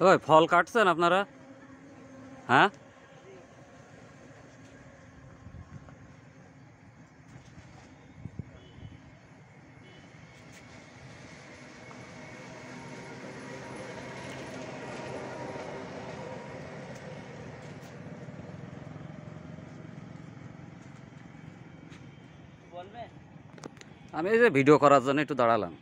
ওই ফল কাটছেন আপনারা? হ্যাঁ? আমি এই যে ভিডিও করার জন্য একটু দাঁড়ালাম।